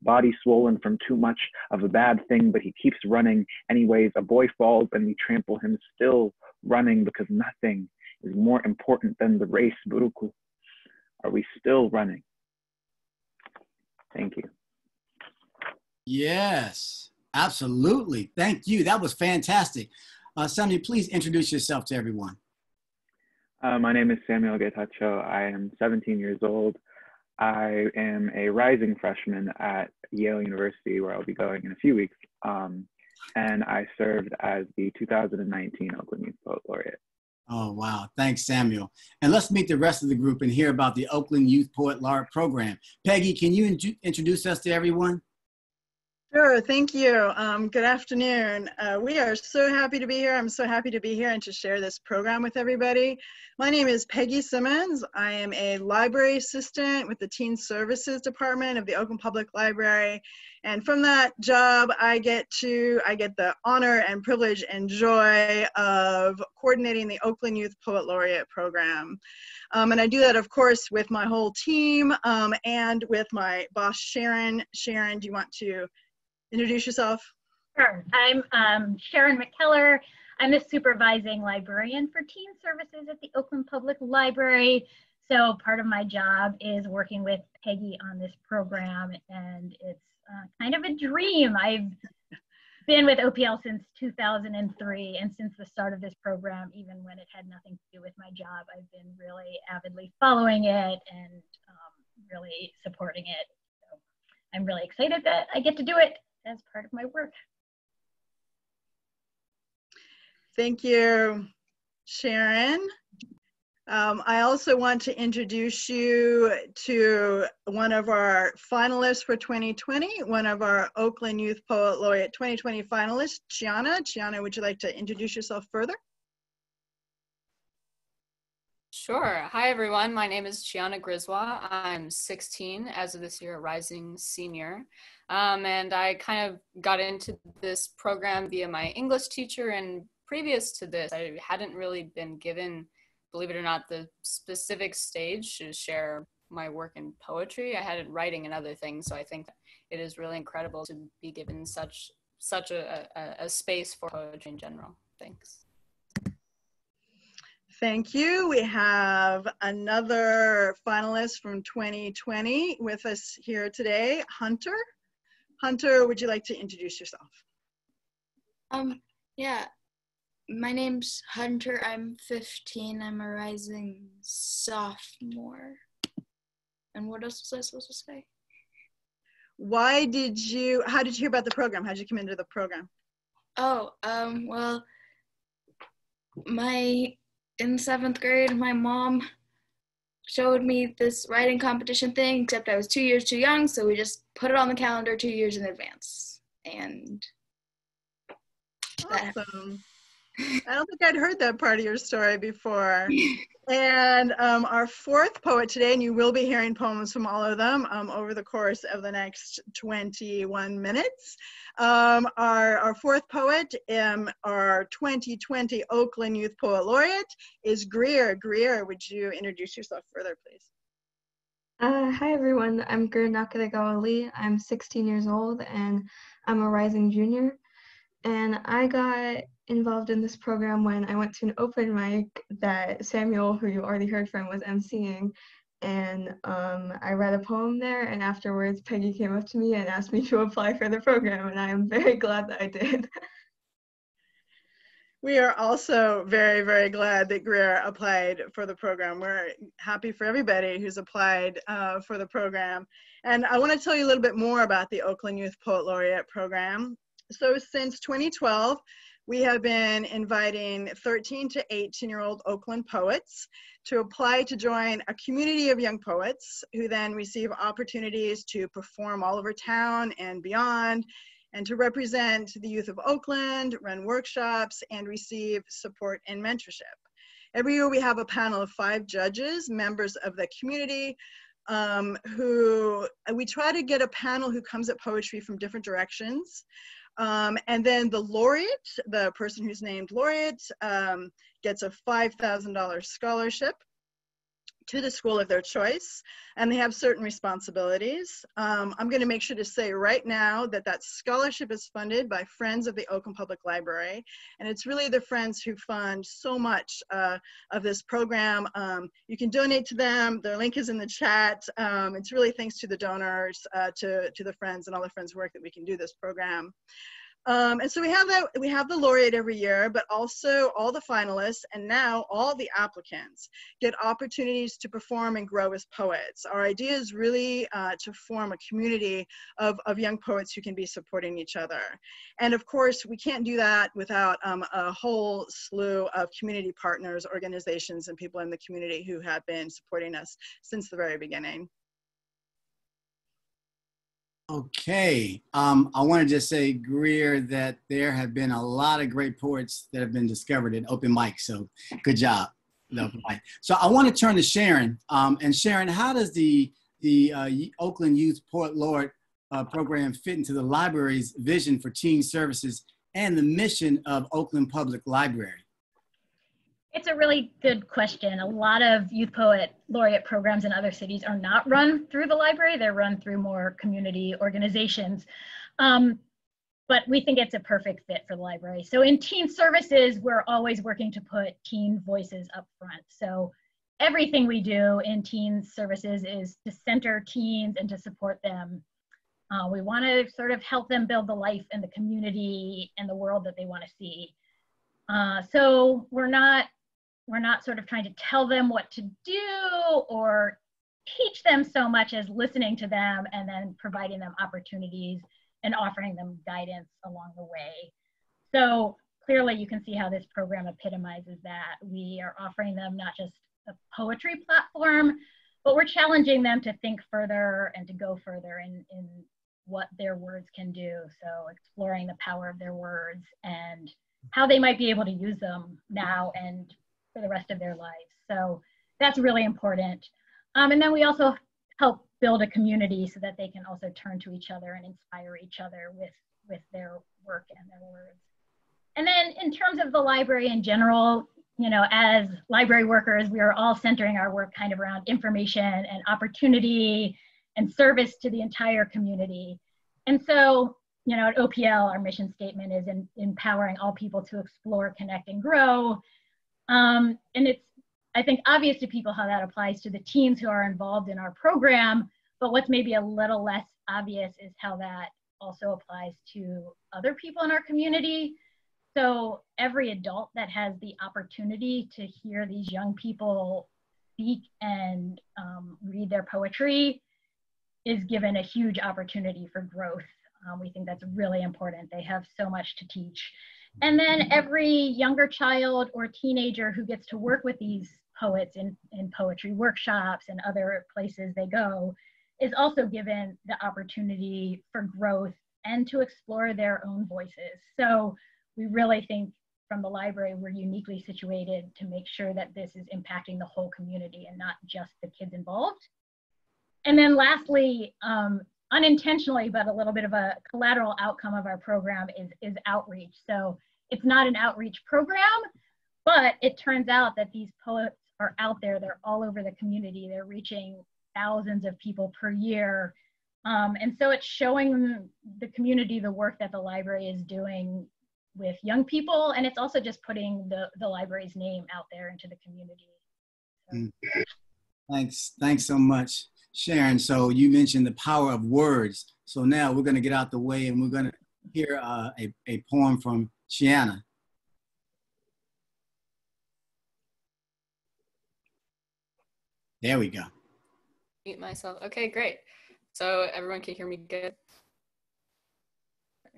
body swollen from too much of a bad thing, but he keeps running anyways. A boy falls and we trample him, still running because nothing is more important than the race. Buruku, are we still running? Thank you. Yes, absolutely. Thank you. That was fantastic. Uh, Samuel, please introduce yourself to everyone. Uh, my name is Samuel Getachew. I am 17 years old. I am a rising freshman at Yale University, where I'll be going in a few weeks. Um, and I served as the 2019 Oakland Youth Poet Laureate. Oh, wow. Thanks, Samuel. And let's meet the rest of the group and hear about the Oakland Youth Poet Laureate Program. Peggy, can you in- introduce us to everyone? Sure, thank you. Um, good afternoon. Uh, we are so happy to be here. I'm so happy to be here and to share this program with everybody. My name is Peggy Simmons. I am a library assistant with the Teen Services Department of the Oakland Public Library. And from that job, I get to, I get the honor and privilege and joy of coordinating the Oakland Youth Poet Laureate Program. Um, and I do that, of course, with my whole team um, and with my boss, Sharon. Sharon, do you want to introduce yourself? Sure. I'm um, Sharon McKellar. I'm the supervising librarian for teen services at the Oakland Public Library. So part of my job is working with Peggy on this program, and it's uh, kind of a dream. I've been with OPL since 2003, and since the start of this program, even when it had nothing to do with my job, I've been really avidly following it and um, really supporting it. So I'm really excited that I get to do it as part of my work. Thank you, Sharon. Um, I also want to introduce you to one of our finalists for 2020, one of our Oakland Youth Poet Laureate 2020 finalists, Chiana. Chiana, would you like to introduce yourself further? Sure. Hi, everyone. My name is Chiana Griswa. I'm 16 as of this year, a rising senior. Um, and I kind of got into this program via my English teacher. And previous to this, I hadn't really been given, believe it or not, the specific stage to share my work in poetry. I had it writing and other things. So I think it is really incredible to be given such such a, a, a space for poetry in general. Thanks. Thank you. We have another finalist from 2020 with us here today, Hunter. Hunter, would you like to introduce yourself? Um, yeah, my name's Hunter. I'm 15. I'm a rising sophomore. And what else was I supposed to say? Why did you, how did you hear about the program? How did you come into the program? Oh, um, well, my, in seventh grade, my mom showed me this writing competition thing, except I was two years too young, so we just put it on the calendar two years in advance. And awesome. I don't think I'd heard that part of your story before. and um, our fourth poet today, and you will be hearing poems from all of them um, over the course of the next 21 minutes. Um, our, our fourth poet, um, our 2020 Oakland Youth Poet Laureate, is Greer. Greer, would you introduce yourself further, please? Uh, hi everyone, I'm Greer Nakadegawa Lee. I'm 16 years old and I'm a rising junior. And I got involved in this program when I went to an open mic that Samuel, who you already heard from, was emceeing. And um, I read a poem there, and afterwards, Peggy came up to me and asked me to apply for the program, and I am very glad that I did. We are also very, very glad that Greer applied for the program. We're happy for everybody who's applied uh, for the program. And I want to tell you a little bit more about the Oakland Youth Poet Laureate program. So since 2012, we have been inviting 13 to 18 year old Oakland poets to apply to join a community of young poets who then receive opportunities to perform all over town and beyond and to represent the youth of Oakland, run workshops, and receive support and mentorship. Every year we have a panel of five judges, members of the community, um, who we try to get a panel who comes at poetry from different directions. Um, and then the laureate, the person who's named laureate, um, gets a $5,000 scholarship to the school of their choice, and they have certain responsibilities. Um, I'm going to make sure to say right now that that scholarship is funded by Friends of the Oakland Public Library, and it's really the friends who fund so much uh, of this program. Um, you can donate to them. Their link is in the chat. Um, it's really thanks to the donors, uh, to, to the friends and all the friends' work that we can do this program. Um, and so we have that we have the laureate every year, but also all the finalists and now all the applicants get opportunities to perform and grow as poets. Our idea is really uh, to form a community of, of young poets who can be supporting each other. And of course, we can't do that without um, a whole slew of community partners, organizations, and people in the community who have been supporting us since the very beginning. Okay, um, I want to just say, Greer, that there have been a lot of great poets that have been discovered at Open Mic. So, good job. So, I want to turn to Sharon. Um, and Sharon, how does the the uh, Oakland Youth Poet Laureate uh, program fit into the library's vision for teen services and the mission of Oakland Public Library? It's a really good question. A lot of youth poet laureate programs in other cities are not run through the library. They're run through more community organizations. Um, but we think it's a perfect fit for the library. So in teen services, we're always working to put teen voices up front. So everything we do in teen services is to center teens and to support them. Uh, we want to sort of help them build the life and the community and the world that they want to see. Uh, so we're not we're not sort of trying to tell them what to do or teach them so much as listening to them and then providing them opportunities and offering them guidance along the way. So clearly you can see how this program epitomizes that. We are offering them not just a poetry platform, but we're challenging them to think further and to go further in, in what their words can do. So exploring the power of their words and how they might be able to use them now and for the rest of their lives. So that's really important. Um, and then we also help build a community so that they can also turn to each other and inspire each other with, with their work and their words. And then in terms of the library in general, you know, as library workers, we are all centering our work kind of around information and opportunity and service to the entire community. And so, you know, at OPL, our mission statement is in, empowering all people to explore, connect, and grow. Um, and it's, I think, obvious to people how that applies to the teens who are involved in our program. But what's maybe a little less obvious is how that also applies to other people in our community. So every adult that has the opportunity to hear these young people speak and um, read their poetry is given a huge opportunity for growth. Um, we think that's really important. They have so much to teach. And then every younger child or teenager who gets to work with these poets in, in poetry workshops and other places they go is also given the opportunity for growth and to explore their own voices. So we really think from the library, we're uniquely situated to make sure that this is impacting the whole community and not just the kids involved. And then lastly, um, unintentionally, but a little bit of a collateral outcome of our program is, is outreach. So it's not an outreach program, but it turns out that these poets are out there. They're all over the community. They're reaching thousands of people per year. Um, and so it's showing the community the work that the library is doing with young people. And it's also just putting the, the library's name out there into the community. So. Mm. Thanks. Thanks so much, Sharon. So you mentioned the power of words. So now we're going to get out the way and we're going to hear uh, a, a poem from Chiana. There we go. Meet myself. Okay, great. So everyone can hear me good.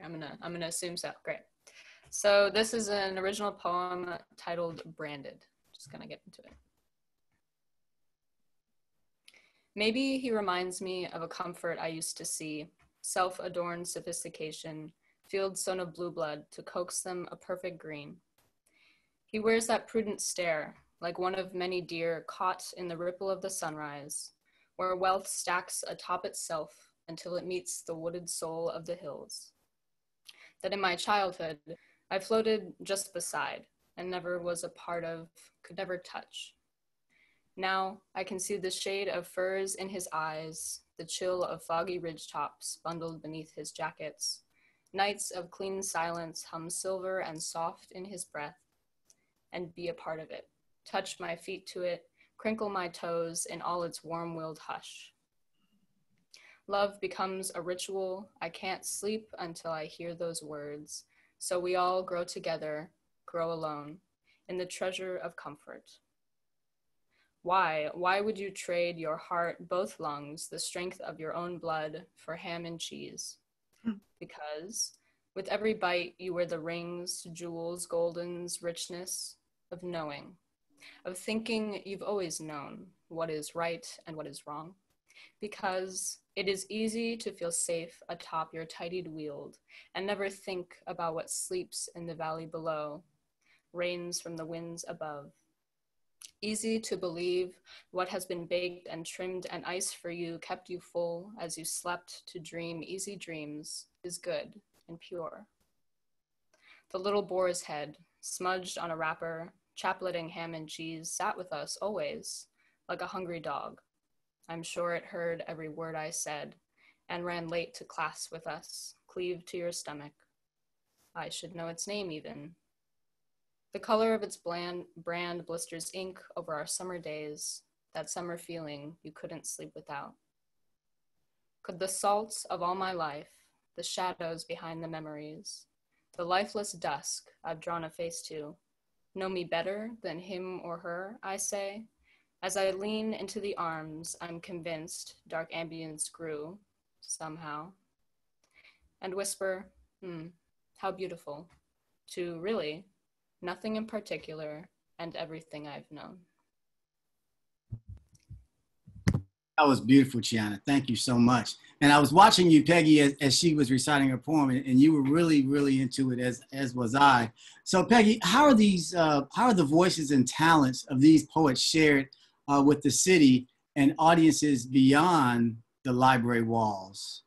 I'm gonna I'm gonna assume so. Great. So this is an original poem titled "Branded." Just gonna get into it. Maybe he reminds me of a comfort I used to see, self-adorned sophistication, fields sown of blue blood to coax them a perfect green. He wears that prudent stare, like one of many deer caught in the ripple of the sunrise, where wealth stacks atop itself until it meets the wooded soul of the hills. That in my childhood, I floated just beside and never was a part of, could never touch. Now I can see the shade of furs in his eyes, the chill of foggy ridge tops bundled beneath his jackets. Nights of clean silence hum silver and soft in his breath, and be a part of it. Touch my feet to it, crinkle my toes in all its warm willed hush. Love becomes a ritual. I can't sleep until I hear those words. So we all grow together, grow alone, in the treasure of comfort. Why? Why would you trade your heart, both lungs, the strength of your own blood, for ham and cheese? Hmm. Because with every bite, you wear the rings, jewels, goldens, richness of knowing, of thinking you've always known what is right and what is wrong. Because it is easy to feel safe atop your tidied weald and never think about what sleeps in the valley below, rains from the winds above. Easy to believe what has been baked and trimmed and iced for you kept you full as you slept to dream easy dreams is good and pure. The little boar's head, smudged on a wrapper, chapletting ham and cheese, sat with us always, like a hungry dog. I'm sure it heard every word I said and ran late to class with us, cleaved to your stomach. I should know its name even, the color of its bland, brand blisters ink over our summer days, that summer feeling you couldn't sleep without. Could the salts of all my life, the shadows behind the memories, the lifeless dusk I've drawn a face to, know me better than him or her, I say, as I lean into the arms, I'm convinced dark ambience grew, somehow, and whisper, hmm, how beautiful, to really nothing in particular, and everything I've known. That was beautiful, Chiana. Thank you so much. And I was watching you, Peggy, as, as she was reciting her poem, and, and, you were really, really into it, as as was I. So, Peggy, how are these? Uh, how are the voices and talents of these poets shared uh, with the city and audiences beyond the library walls?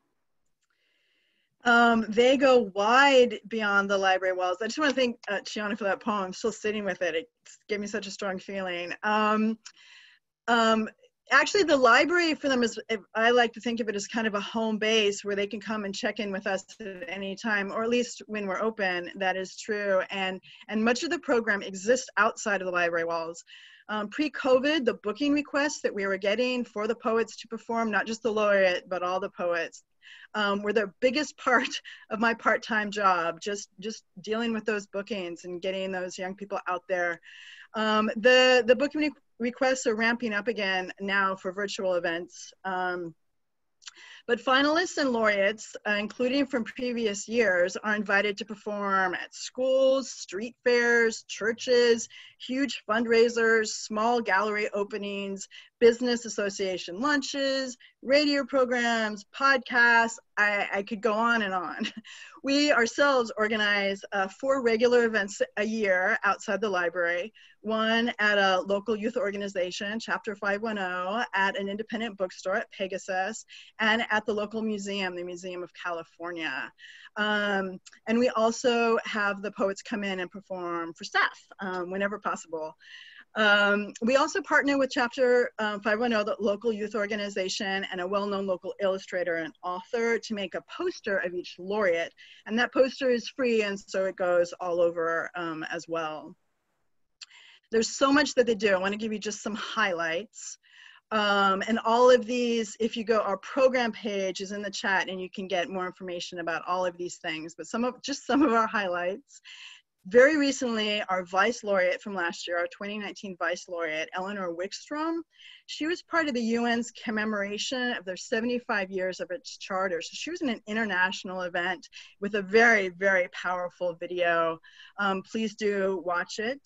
Um, they go wide beyond the library walls. I just want to thank uh, Chiana for that poem. I'm still sitting with it. It gave me such a strong feeling. Um, um, actually, the library for them is, I like to think of it as kind of a home base where they can come and check in with us at any time, or at least when we're open. That is true. And, and much of the program exists outside of the library walls. Um, Pre-COVID, the booking requests that we were getting for the poets to perform, not just the laureate, but all the poets, um, were the biggest part of my part-time job, just, just dealing with those bookings and getting those young people out there. Um, the, the booking requests are ramping up again now for virtual events. Um, but finalists and laureates, uh, including from previous years, are invited to perform at schools, street fairs, churches, huge fundraisers, small gallery openings, business association lunches, radio programs, podcasts. I, I could go on and on. We ourselves organize uh, four regular events a year outside the library, one at a local youth organization, Chapter 510, at an independent bookstore at Pegasus, and at the local museum, the Museum of California. Um, and we also have the poets come in and perform for staff um, whenever possible. Um, we also partner with Chapter um, 510, the local youth organization, and a well-known local illustrator and author to make a poster of each laureate. And that poster is free, and so it goes all over um, as well. There's so much that they do. I want to give you just some highlights. Um, and all of these, if you go, our program page is in the chat and you can get more information about all of these things, but some of, just some of our highlights. Very recently, our vice laureate from last year, our 2019 vice laureate, Eleanor Wickstrom, she was part of the UN's commemoration of their 75 years of its charter. So she was in an international event with a very, very powerful video. Um, please do watch it.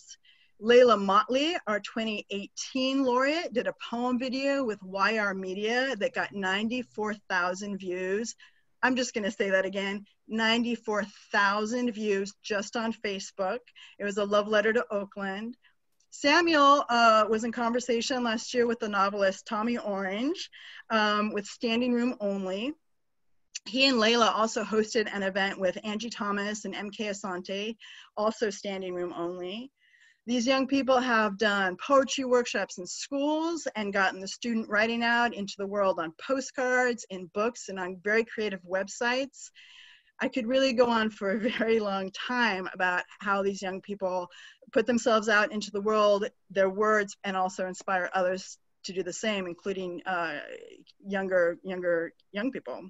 Leila Mottley, our 2018 laureate, did a poem video with YR Media that got 94,000 views. I'm just going to say that again 94,000 views just on Facebook. It was a love letter to Oakland. Samuel uh, was in conversation last year with the novelist Tommy Orange um, with Standing Room Only. He and Leila also hosted an event with Angie Thomas and MK Asante, also Standing Room Only. These young people have done poetry workshops in schools and gotten the student writing out into the world on postcards, in books, and on very creative websites. I could really go on for a very long time about how these young people put themselves out into the world, their words, and also inspire others to do the same, including uh, younger, younger, young people.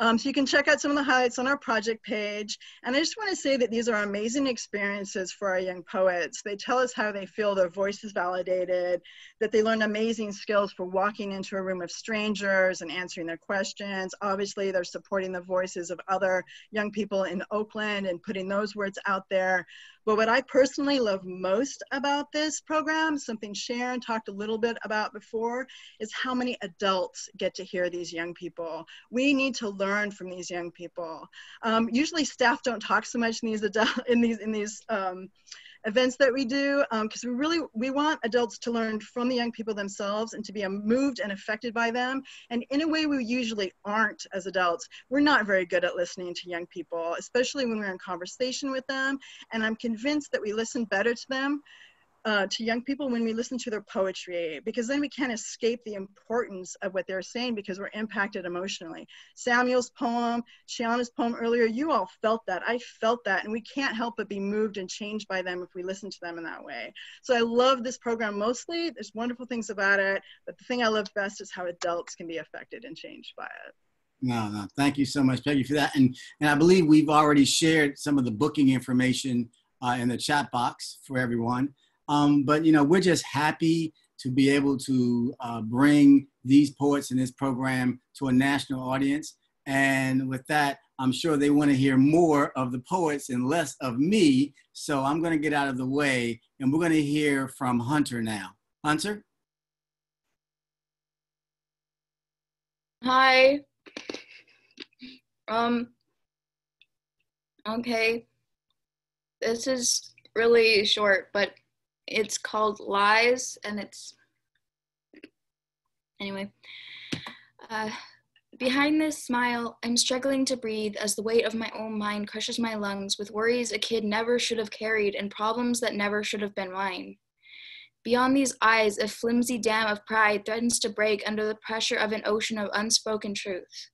Um, so you can check out some of the highlights on our project page. And I just want to say that these are amazing experiences for our young poets. They tell us how they feel their voice is validated, that they learn amazing skills for walking into a room of strangers and answering their questions. Obviously, they're supporting the voices of other young people in Oakland and putting those words out there. But what I personally love most about this program, something Sharon talked a little bit about before, is how many adults get to hear these young people. We need to learn from these young people. Um, usually staff don't talk so much in these adult, in these in these um, events that we do because um, we really we want adults to learn from the young people themselves and to be moved and affected by them. And in a way we usually aren't as adults. We're not very good at listening to young people especially when we're in conversation with them. And i'm convinced that we listen better to them uh, to young people when we listen to their poetry because then we can't escape the importance of what they're saying because we're impacted emotionally. Samuel's poem, Chiana's poem earlier, you all felt that. I felt that, and we can't help but be moved and changed by them if we listen to them in that way. So I love this program mostly. There's wonderful things about it, but the thing I love best is how adults can be affected and changed by it. No, no, thank you so much, Peggy, for that. And and I believe we've already shared some of the booking information uh, in the chat box for everyone. Um, but you know, we're just happy to be able to uh, bring these poets in this program to a national audience. And with that, I'm sure they want to hear more of the poets and less of me. So I'm going to get out of the way and we're going to hear from Hunter now. Hunter? Hi. Um, okay. This is really short, but it's called Lies, and it's anyway. Uh, behind this smile, I'm struggling to breathe as the weight of my own mind crushes my lungs with worries a kid never should have carried and problems that never should have been mine. Beyond these eyes, a flimsy dam of pride threatens to break under the pressure of an ocean of unspoken truth.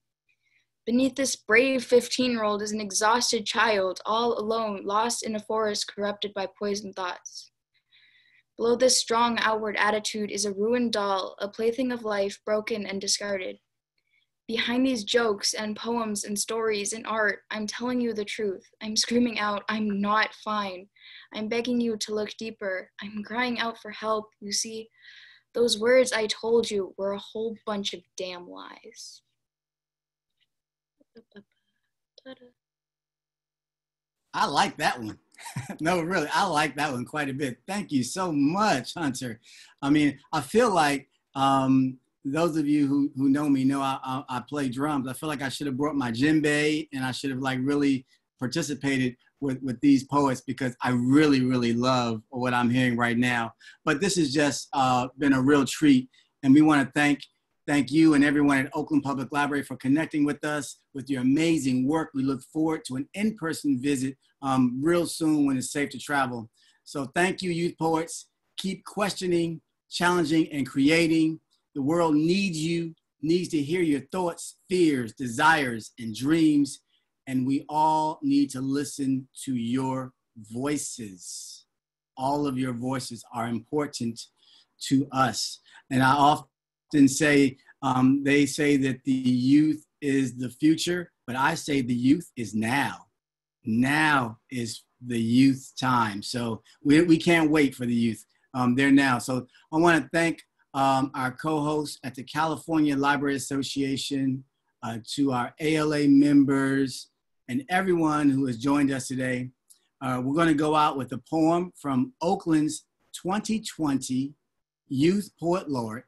Beneath this brave 15 year old is an exhausted child, all alone, lost in a forest corrupted by poisoned thoughts. Below this strong outward attitude is a ruined doll, a plaything of life, broken and discarded. Behind these jokes and poems and stories and art, I'm telling you the truth. I'm screaming out, I'm not fine. I'm begging you to look deeper. I'm crying out for help. You see, those words I told you were a whole bunch of damn lies. I like that one. no, really, I like that one quite a bit. Thank you so much, Hunter. I mean, I feel like um, those of you who, who know me know I, I, I, play drums. I feel like I should have brought my djembe and I should have like really participated with, with these poets because I really, really love what I'm hearing right now. But this has just uh, been a real treat. And we want to thank Thank you and everyone at Oakland Public Library for connecting with us with your amazing work. We look forward to an in-person visit um, real soon when it's safe to travel. So thank you, youth poets. Keep questioning, challenging, and creating. The world needs you, needs to hear your thoughts, fears, desires, and dreams. And we all need to listen to your voices. All of your voices are important to us. And I often often say um, they say that the youth is the future, but I say the youth is now. now is the youth time. So we, we can't wait for the youth. Um, there now. So I want to thank um, our co-hosts at the California Library Association, uh, to our ALA members, and everyone who has joined us today. Uh, we're going to go out with a poem from Oakland's 2020 Youth Poet Laureate,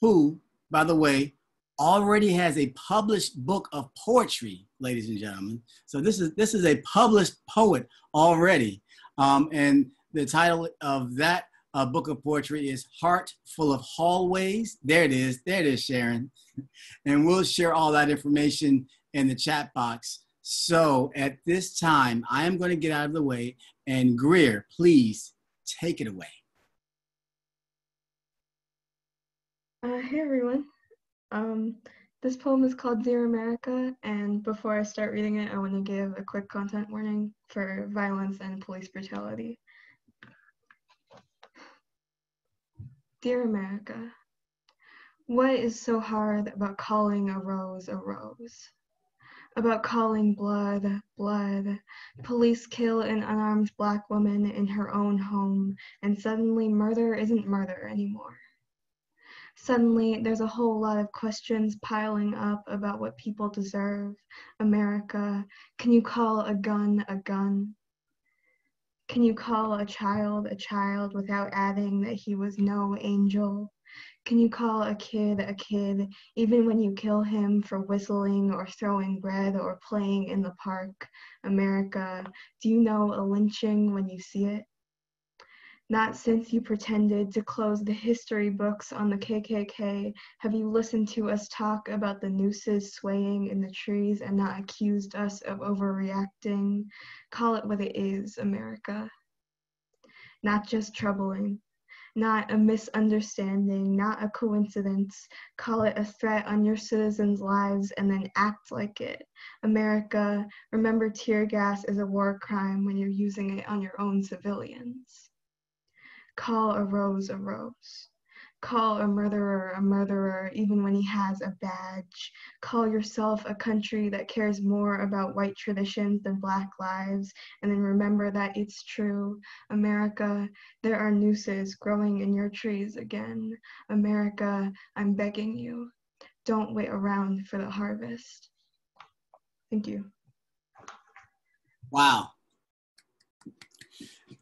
who, by the way, already has a published book of poetry, ladies and gentlemen. So this is this is a published poet already, um, and the title of that uh, book of poetry is Heart Full of Hallways. There it is. There it is, Sharon. and we'll share all that information in the chat box. So at this time, I am going to get out of the way and Greer, please take it away. Uh, hey everyone. Um, this poem is called Dear America, and before I start reading it, I want to give a quick content warning for violence and police brutality. Dear America, what is so hard about calling a rose a rose? About calling blood, blood. Police kill an unarmed black woman in her own home, and suddenly murder isn't murder anymore. Suddenly, there's a whole lot of questions piling up about what people deserve. America, can you call a gun a gun? Can you call a child a child without adding that he was no angel? Can you call a kid a kid even when you kill him for whistling or throwing bread or playing in the park? America, do you know a lynching when you see it? Not since you pretended to close the history books on the KKK have you listened to us talk about the nooses swaying in the trees and not accused us of overreacting. Call it what it is, America. Not just troubling, not a misunderstanding, not a coincidence. Call it a threat on your citizens' lives and then act like it. America, remember tear gas is a war crime when you're using it on your own civilians. Call a rose a rose. Call a murderer a murderer even when he has a badge. Call yourself a country that cares more about white traditions than black lives, and then remember that it's true. America, there are nooses growing in your trees again. America, I'm begging you, don't wait around for the harvest. Thank you. Wow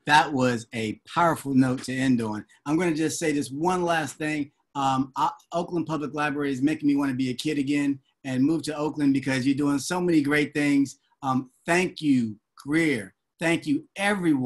that was a powerful note to end on. I'm going to just say this one last thing. Um, Oakland Public Library is making me want to be a kid again and move to Oakland because you're doing so many great things. Um, thank you, Greer. Thank you, everyone.